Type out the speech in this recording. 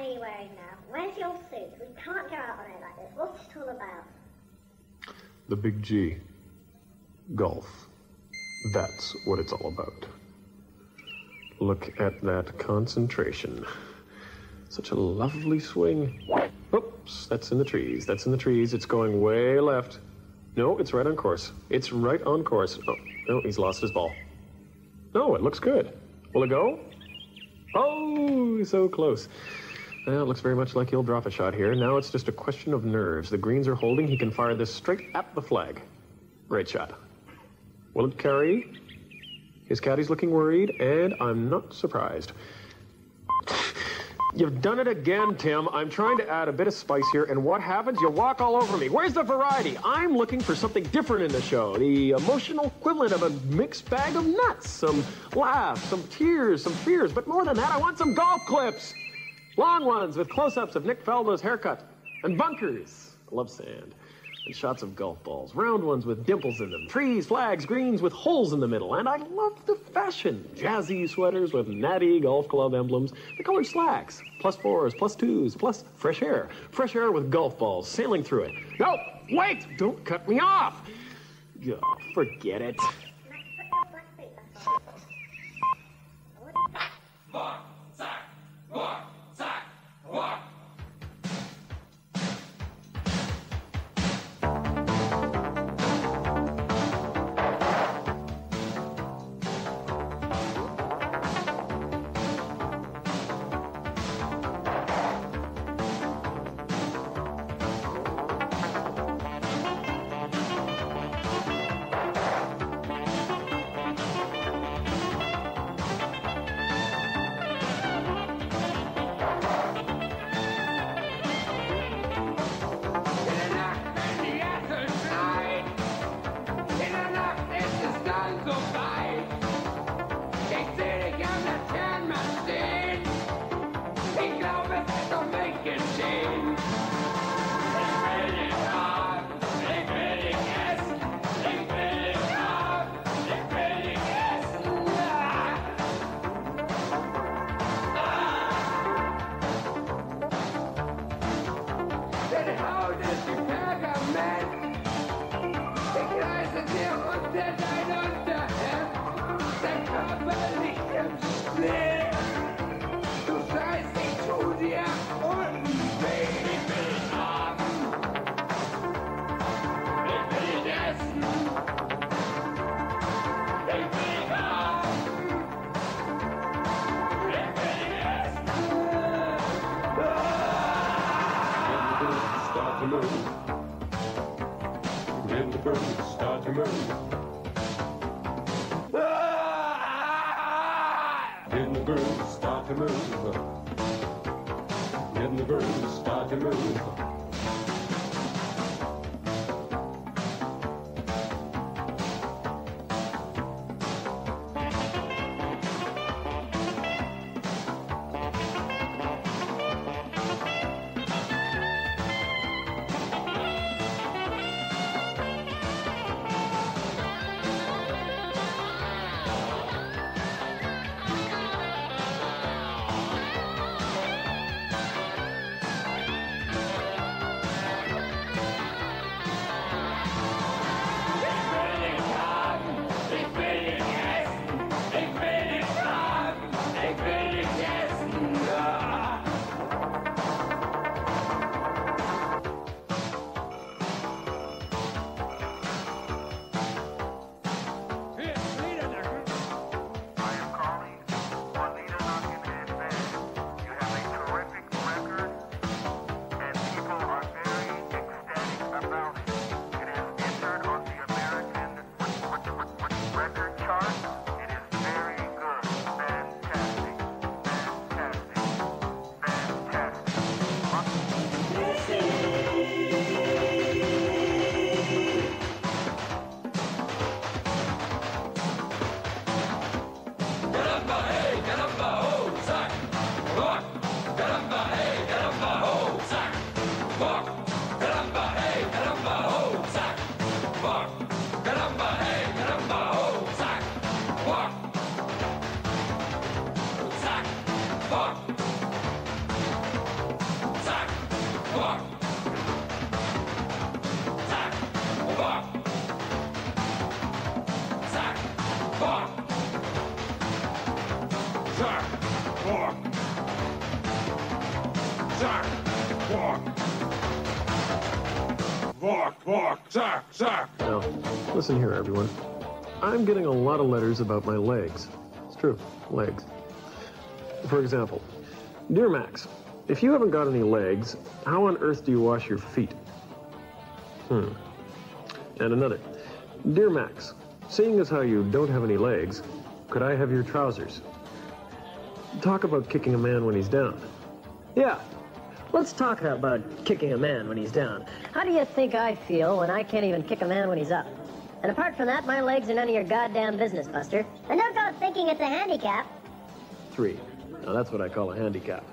are you wearing now? Where's your suit? We can't go out on it like this. What's it all about? The big G. Golf. That's what it's all about. Look at that concentration. Such a lovely swing. Oops, that's in the trees. That's in the trees. It's going way left. No, it's right on course. It's right on course. Oh, no, he's lost his ball. No, it looks good. Will it go? Oh, so close. Well, it looks very much like he'll drop a shot here. Now it's just a question of nerves. The greens are holding. He can fire this straight at the flag. Great shot. Will it carry? His caddy's looking worried, and I'm not surprised. You've done it again, Tim. I'm trying to add a bit of spice here, and what happens? You walk all over me. Where's the variety? I'm looking for something different in the show. The emotional equivalent of a mixed bag of nuts. Some laughs, some tears, some fears. But more than that, I want some golf clips. Long ones with close ups of Nick Faldo's haircut. And bunkers. I love sand and shots of golf balls, round ones with dimples in them, trees, flags, greens with holes in the middle, and I love the fashion. Jazzy sweaters with natty golf club emblems, the colored slacks, plus fours, plus twos, plus fresh air. Fresh air with golf balls sailing through it. No, wait! Don't cut me off! Oh, forget it. Walk, move. The birds start to move. When the birds start to move. When the birds start to move. Walk. Walk, Zack, Zack. Now, listen here, everyone. I'm getting a lot of letters about my legs. It's true, legs. For example, Dear Max, if you haven't got any legs, how on earth do you wash your feet? Hmm. And another. Dear Max, seeing as how you don't have any legs, could I have your trousers? Talk about kicking a man when he's down. Yeah. Let's talk about kicking a man when he's down. How do you think I feel when I can't even kick a man when he's up? And apart from that, my legs are none of your goddamn business, Buster. And don't thinking it's a handicap. Three. Now that's what I call a handicap.